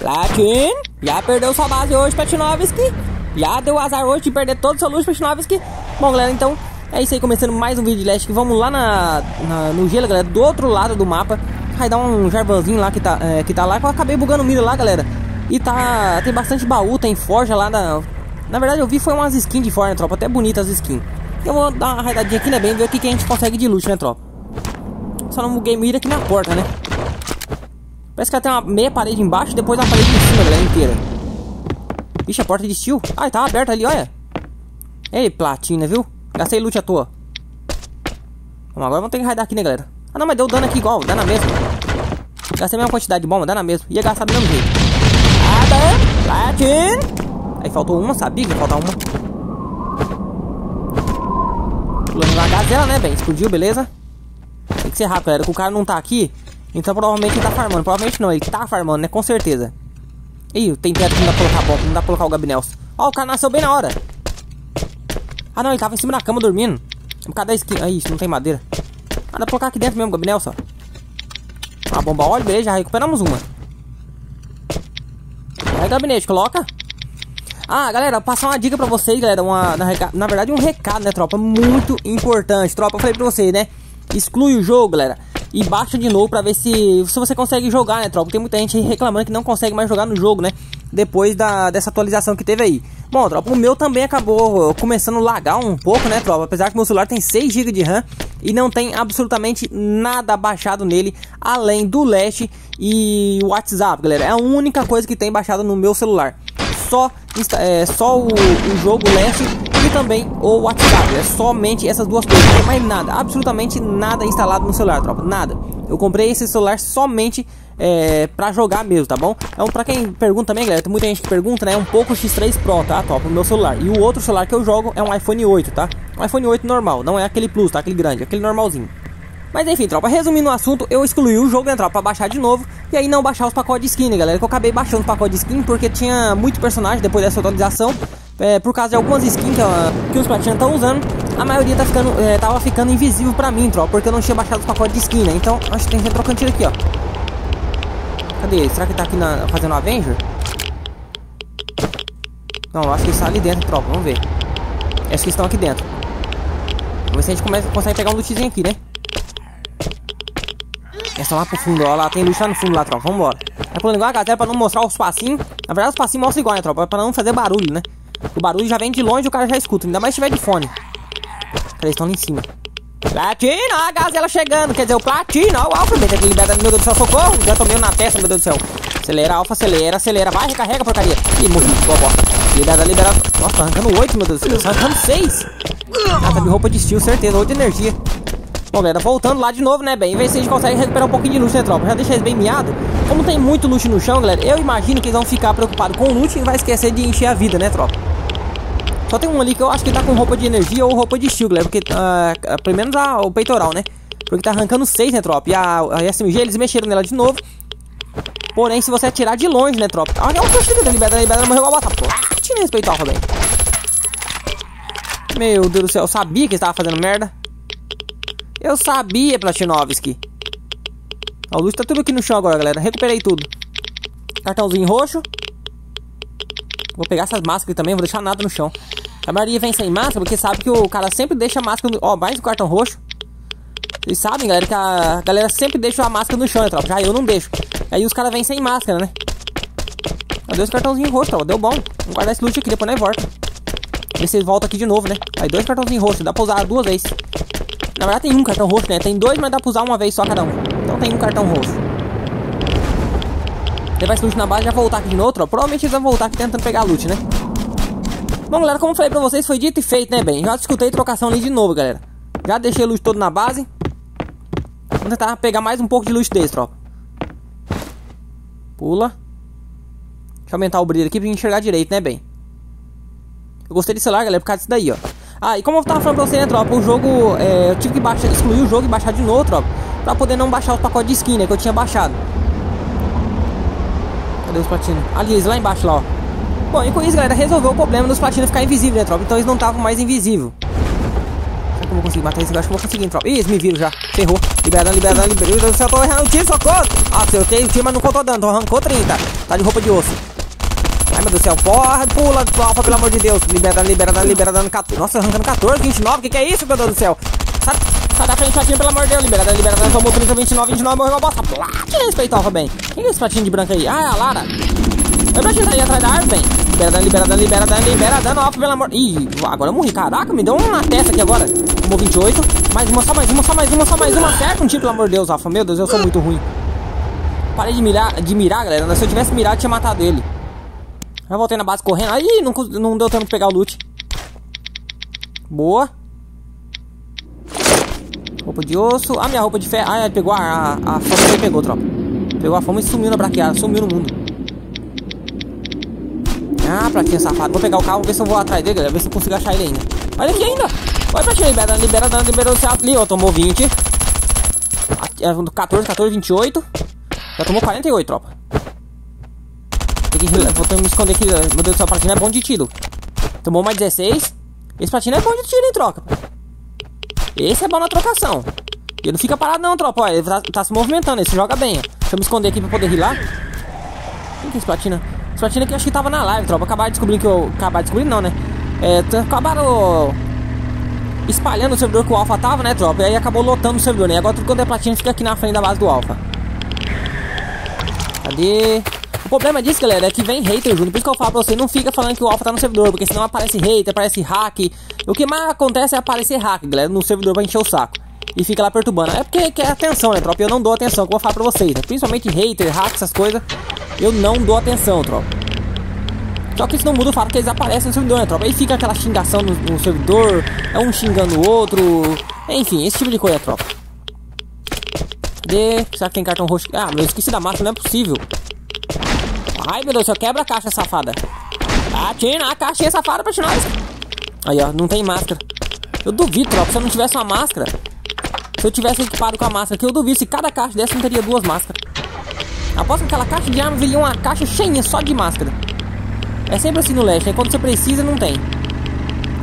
Platin, já perdeu sua base hoje, Patinovski. Já deu azar hoje de perder todo o seu luxo, Patinovski. Bom, galera, então é isso aí, começando mais um vídeo de Leste. Vamos lá na, na, no gelo, galera, do outro lado do mapa. Vai dar um jarvanzinho lá que tá, é, que tá lá, que eu acabei bugando milho lá, galera. E tá, tem bastante baú, tem forja lá na... Na verdade, eu vi foi umas skins de forja, né, tropa? Até bonitas as skins. Eu vou dar uma raidadinha aqui, né, bem, ver o que, que a gente consegue de luxo, né, tropa? Só não buguei mira aqui na porta, né? Parece que ela tem uma meia parede embaixo e depois uma parede em cima, galera, inteira. Vixe, a porta de steel. Ai, tá aberta ali, olha. Ei, platina, viu? Gastei loot à toa. Bom, agora vamos ter que raidar aqui, né, galera? Ah, não, mas deu dano aqui igual, dá na mesma. Gastei a mesma quantidade de bomba, dá na mesma. Ia gastar do mesmo jeito. Nada. Aí faltou uma, sabia que ia faltar uma. Pulando na gazela, né, bem? Explodiu, beleza? Tem que ser rápido, galera, que o cara não tá aqui. Então provavelmente ele tá farmando. Provavelmente não, ele tá farmando, né? Com certeza. Ih, tem teto que não dá pra colocar bomba, não dá pra colocar o Gabinels. Ó, o cara nasceu bem na hora. Ah não, ele tava em cima da cama dormindo. Causa da skin. Ah, isso, não tem madeira. Ah, dá pra colocar aqui dentro mesmo, Gabinels, ó. Ah, bomba óleo, beleza, já recuperamos uma. Aí, gabinete, coloca. Ah, galera, passar uma dica pra vocês, galera. Uma, na, na verdade, um recado, né, tropa? Muito importante. Tropa, eu falei pra vocês, né? Exclui o jogo, galera e baixa de novo pra ver se, se você consegue jogar, né, tropa? Tem muita gente reclamando que não consegue mais jogar no jogo, né? Depois da, dessa atualização que teve aí. Bom, tropa, o meu também acabou começando a lagar um pouco, né, tropa? Apesar que meu celular tem 6 GB de RAM e não tem absolutamente nada baixado nele, além do Last e o WhatsApp, galera. É a única coisa que tem baixado no meu celular. Só, é, só o, o jogo Last também o WhatsApp. É somente essas duas coisas, não tem mais nada, absolutamente nada instalado no celular, tropa, nada. Eu comprei esse celular somente é, pra jogar mesmo, tá bom? Então, pra quem pergunta também, galera, tem muita gente que pergunta, né? É um pouco X3 Pro, tá? Top, o meu celular. E o outro celular que eu jogo é um iPhone 8, tá? Um iPhone 8 normal, não é aquele Plus, tá? Aquele grande, aquele normalzinho. Mas enfim, tropa, resumindo o assunto, eu excluí o jogo, né, tropa, pra baixar de novo E aí não baixar os pacotes de skin, né, galera Que eu acabei baixando os pacotes de skin porque tinha muito personagem depois dessa atualização é, por causa de algumas skins que, que os platinos estão usando, a maioria tá ficando, é, tava ficando invisível pra mim, tropa, porque eu não tinha baixado os pacotes de skin, né? Então, acho que tem que trocar tiro aqui, ó. Cadê ele? Será que tá aqui na, fazendo Avenger? Não, acho que ele está ali dentro, tropa. Vamos ver. Acho que estão aqui dentro. Vamos ver se a gente começa, consegue pegar um lootzinho aqui, né? Eles estão lá pro fundo, ó. Lá tem loot lá no fundo, lá, tropa. Vambora. É pulando igual a galera pra não mostrar os passinhos. Na verdade, os passinhos mostram igual, né, tropa? Pra não fazer barulho, né? O barulho já vem de longe o cara já escuta. Ainda mais se tiver de fone. Cadê? Eles estão lá em cima. Platina, a gazela chegando. Quer dizer, o platina, o alfa. Meu Deus do céu, socorro. Já tomei na testa, meu Deus do céu. Acelera, alfa, acelera, acelera. Vai, recarrega, porcaria. Ih, morri, vovó. Libera, libera. Nossa, tá arrancando 8, meu Deus do céu. Arrancando 6. Ah, tá de roupa de estilo, certeza. 8 de energia. Bom, galera, voltando lá de novo, né, bem? Vê se a gente consegue recuperar um pouquinho de luxo, né, tropa? Já deixa eles bem miados. Como tem muito luxo no chão, galera, eu imagino que eles vão ficar preocupados com o luxo e vai esquecer de encher a vida, né, tropa? Só tem um ali que eu acho que tá com roupa de energia ou roupa de estilo, galera. Porque, uh, pelo menos a, o peitoral, né? Porque tá arrancando 6, né, tropa? E a, a SMG, eles mexeram nela de novo. Porém, se você atirar de longe, né, tropa? Olha o que eu libera, libera, morreu a bota. Platine esse peitoral também. Meu Deus do céu, eu sabia que estava fazendo merda. Eu sabia, Platinovski. A luz tá tudo aqui no chão agora, galera. Recuperei tudo. Cartãozinho roxo. Vou pegar essas máscaras também, vou deixar nada no chão. A maioria vem sem máscara porque sabe que o cara sempre deixa a máscara. Ó, mais um cartão roxo. Vocês sabem, galera, que a galera sempre deixa a máscara no chão, né, tropa? Já eu não deixo. Aí os caras vêm sem máscara, né? Ó, deu esse cartãozinho roxo, tropa. Deu bom. Vamos guardar esse loot aqui, depois nós volta. Ver se volta aqui de novo, né? Aí dois cartãozinhos roxos, dá pra usar duas vezes. Na verdade tem um cartão roxo, né? Tem dois, mas dá pra usar uma vez só cada um. Então tem um cartão roxo. Levar esse loot na base e já voltar aqui de novo, tropa. Provavelmente eles vão voltar aqui tentando pegar loot, né? Bom, galera, como eu falei pra vocês, foi dito e feito, né, bem? Já escutei trocação ali de novo, galera. Já deixei o loot todo na base. Vamos tentar pegar mais um pouco de loot desse, tropa. Pula. Deixa eu aumentar o brilho aqui pra enxergar direito, né, bem? Eu gostei desse celular, galera, por causa disso daí, ó. Ah, e como eu tava falando pra você, né, tropa? O jogo, é, eu tive que baixar, excluir o jogo e baixar de novo, tropa. Pra poder não baixar os pacotes de skin, né, que eu tinha baixado. Cadê os platinos? Ali, eles lá embaixo, lá, ó. Bom, e com isso, galera, resolveu o problema dos platinos ficar invisíveis, né, tropa? Então eles não estavam mais invisíveis. como eu consigo matar esse. Acho que eu vou conseguir, tropa. Ih, eles me viram já. Ferrou. Liberando, liberando, liberando. Do céu, tô errando o tiro, socorro. Ah, acertei o tiro, mas não contou dando. Arrancou 30. Tá de roupa de osso. Ai, meu Deus do céu. Porra, pula, alfa, pelo amor de Deus. Liberando, liberando, liberando. 14. Nossa, arrancando 14, 29. Que que é isso, meu Deus do céu? Sai, sai da frente, platinha, pelo amor de Deus. Liberando, liberando. Tomou 30, 29, 29. Morreu a bosta. Platinha, respeito, alfa, bem. Quem é esse platinho de branco aí? Ah, é a Lara. Eu tá aí atrás da árvore, bem. Libera libera libera libera dano, alfa, pelo amor... Ih, agora eu morri. Caraca, me deu uma testa aqui agora. Tomou 28. Mais uma, só mais uma, só mais uma, só mais uma. Acerta um tiro, pelo amor de Deus, alfa. Meu Deus, eu sou muito ruim. Parei de mirar, de mirar, galera. Se eu tivesse mirado, eu tinha matado ele. Já voltei na base correndo. Aí não, não deu tempo de pegar o loot. Boa. Roupa de osso. Ah, minha roupa de ferro. Ah, pegou a, a, a fome pegou, tropa. Pegou a fome e sumiu na braqueada. Sumiu no mundo. Ah, pratinha safado. Vou pegar o carro, ver se eu vou atrás dele, galera. Ver se eu consigo achar ele ainda. Olha aqui ainda. Olha pratinha, libera, libera, liberou o ali, ó. Tomou 20. 14, 14, 28. Já tomou 48, tropa. Tem que vou ter que me esconder aqui. Meu Deus do céu, o pratinho é bom de tiro. Tomou mais 16. Esse pratinho é bom de tiro, hein, troca. Esse é bom na trocação. Ele não fica parado não, tropa. Ele tá, tá, se movimentando, ele se joga bem, ó. Deixa eu me esconder aqui pra poder rilar. Quem que é esse platina? Platina que acho que tava na live, tropa. Acabaram de descobrir que eu. Acabaram de descobrir, não, né? É, acabaram espalhando o servidor que o Alpha tava, né, tropa? E aí acabou lotando o servidor, né? E agora tudo quando é platina fica aqui na frente da base do Alpha. Cadê? O problema disso, galera, é que vem hater junto. Por isso que eu falo pra você, não fica falando que o Alpha tá no servidor, porque senão aparece hater, aparece hack. O que mais acontece é aparecer hack, galera, no servidor pra encher o saco. E fica lá perturbando. É porque quer atenção, né, tropa? Eu não dou atenção, como eu falo pra vocês, né? Principalmente hater, hack, essas coisas eu não dou atenção, tropa. Só que isso não muda o fato que eles aparecem no servidor, né, tropa? Aí fica aquela xingação no, no servidor, é um xingando o outro. Enfim, esse tipo de coisa, tropa. Cadê? Será que tem cartão roxo? Ah, eu esqueci da máscara, não é possível. Ai, meu Deus, só quebra a caixa, safada. Tira a caixinha safada pra nós. Aí, ó, não tem máscara. Eu duvido, tropa, se eu não tivesse uma máscara. Se eu tivesse equipado com a máscara aqui, eu duvido se cada caixa dessa não teria duas máscaras. Aposto que aquela caixa de armas viria uma caixa cheia só de máscara. É sempre assim no leste, né? Quando você precisa, não tem.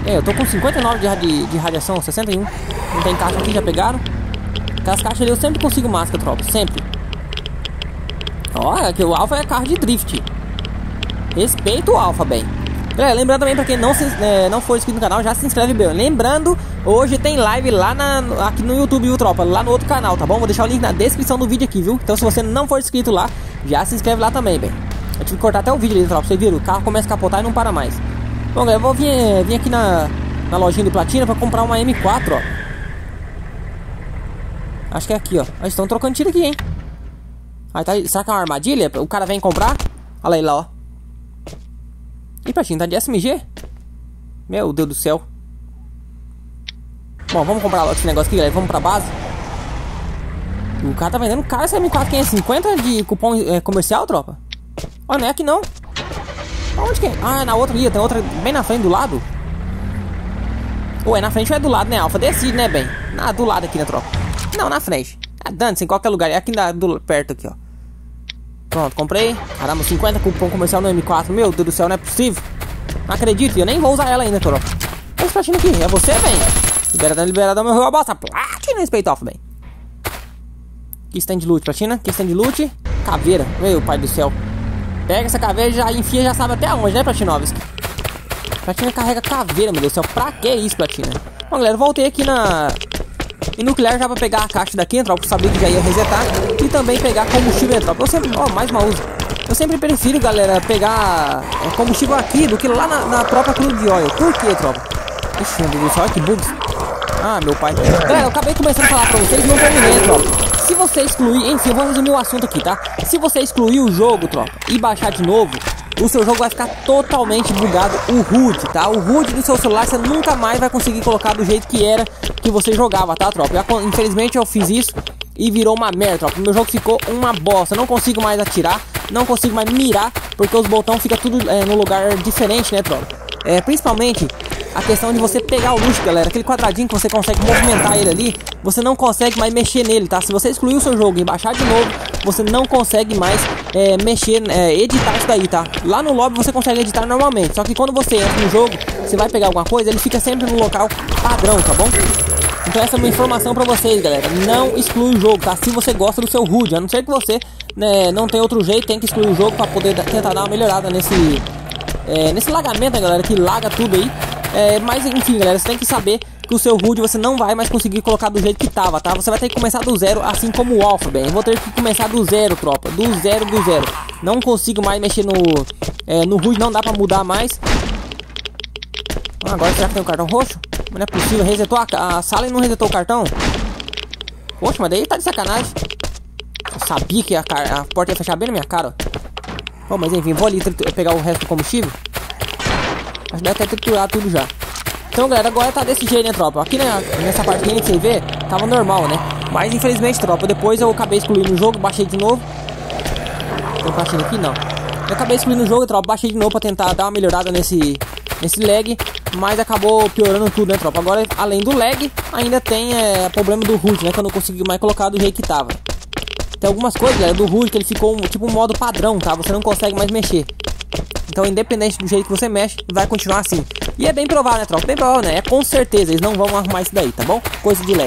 É, eu tô com 59 de, de, radiação, 61. Não tem caixa aqui, já pegaram? Aquelas caixas ali eu sempre consigo máscara, tropa. Sempre. Olha, que o Alpha é carro de drift. Respeito o Alpha, bem. É, lembrando também, pra quem não, se, é, não for inscrito no canal, já se inscreve bem. Lembrando, hoje tem live lá na, aqui no YouTube, viu, tropa? Lá no outro canal, tá bom? Vou deixar o link na descrição do vídeo aqui, viu? Então se você não for inscrito lá, já se inscreve lá também, bem. Eu tive que cortar até o vídeo ali, tropa. Vocês viram? O carro começa a capotar e não para mais. Bom, galera, eu vou vir, vir aqui na, na lojinha de platina pra comprar uma M4, ó. Acho que é aqui, ó. Eles estão trocando tiro aqui, hein? Aí tá, será que é uma armadilha? O cara vem comprar? Olha aí lá, ó. Ih, Patinho, tá de SMG? Meu Deus do céu. Bom, vamos comprar logo esse negócio aqui, galera. Vamos pra base. O cara tá vendendo caro esse M4 550 de cupom é, comercial, tropa? Ó, não é aqui não. Onde que é? Ah, é na outra ali, tem outra bem na frente do lado. Ou é na frente ou é do lado, né, Alfa? Decide, né, bem? Ah, do lado aqui, né, tropa? Não, na frente. Ah, dane-se, em qualquer lugar. É aqui na, do, perto aqui, ó. Pronto, comprei. Caramba, 50 cupom comercial no M4. Meu Deus do céu, não é possível. Não acredito, eu nem vou usar ela ainda, Toro. Olha esse platina aqui, é você, bem? Liberada, liberada, meu a bosta. Platina, respeito off, bem. Que stand de loot, platina? Que stand de loot? Caveira, meu pai do céu. Pega essa caveira e já enfia, já sabe até onde, né, Platinovski? Platina carrega caveira, meu Deus do céu. Pra que isso, Platina? Bom, galera, voltei aqui na e nuclear já pra pegar a caixa daqui, entrar, eu sabia que já ia resetar. E também pegar combustível, entrar. Eu sempre, ó, oh, mais uma uso. Eu sempre prefiro, galera, pegar é, combustível aqui do que lá na, na própria Crude Oil. Por quê, tropa? Ixi, meu Deus olha que bugs. Ah, meu pai. Galera, eu acabei começando a falar pra vocês, não terminei, tropa. Se você excluir, enfim, eu vou resumir o assunto aqui, tá? Se você excluir o jogo, tropa, e baixar de novo, o seu jogo vai ficar totalmente bugado o HUD, tá? O HUD do seu celular você nunca mais vai conseguir colocar do jeito que era que você jogava, tá, tropa? Eu, infelizmente eu fiz isso e virou uma merda, tropa. Meu jogo ficou uma bosta, não consigo mais atirar, não consigo mais mirar, porque os botões ficam tudo é, no lugar diferente, né, tropa? É, principalmente a questão de você pegar o luxo, galera. Aquele quadradinho que você consegue movimentar ele ali, você não consegue mais mexer nele, tá? Se você excluir o seu jogo e baixar de novo, você não consegue mais é, mexer, é, editar isso daí, tá? Lá no lobby você consegue editar normalmente, só que quando você entra no jogo, você vai pegar alguma coisa, ele fica sempre no local padrão, tá bom? Então essa é uma informação pra vocês, galera. Não exclui o jogo, tá? Se você gosta do seu HUD, a não ser que você né, não tem outro jeito, tem que excluir o jogo pra poder tentar dar uma melhorada nesse, é, nesse lagamento, né, galera? Que laga tudo aí. É, mas enfim, galera, você tem que saber que o seu HUD você não vai mais conseguir colocar do jeito que tava, tá? Você vai ter que começar do zero, assim como o Alpha, bem. Eu vou ter que começar do zero, tropa. Do zero, do zero. Não consigo mais mexer no, é, no HUD, não dá pra mudar mais. Ah, agora será que tem um cartão roxo? Não é possível, resetou a, a, sala e não resetou o cartão? Poxa, mas daí tá de sacanagem. Eu sabia que a, a porta ia fechar bem na minha cara, ó. Bom, mas enfim, vou ali pegar o resto do combustível. Que deve ter triturado tudo já. Então, galera, agora tá desse jeito, né, tropa? Aqui né, nessa parte que você vê, tava normal, né? Mas, infelizmente, tropa, depois eu acabei excluindo o jogo, baixei de novo. Tem platina aqui? Não. Eu acabei excluindo o jogo, tropa, baixei de novo pra tentar dar uma melhorada nesse, nesse lag. Mas acabou piorando tudo, né, tropa? Agora, além do lag, ainda tem é, problema do root, né? Que eu não consegui mais colocar do jeito que tava. Tem algumas coisas, galera, do root que ele ficou tipo um modo padrão, tá? Você não consegue mais mexer. Então, independente do jeito que você mexe, vai continuar assim. E é bem provável, né, tropa? Bem provável, né? É com certeza, eles não vão arrumar isso daí, tá bom? Coisa de leve.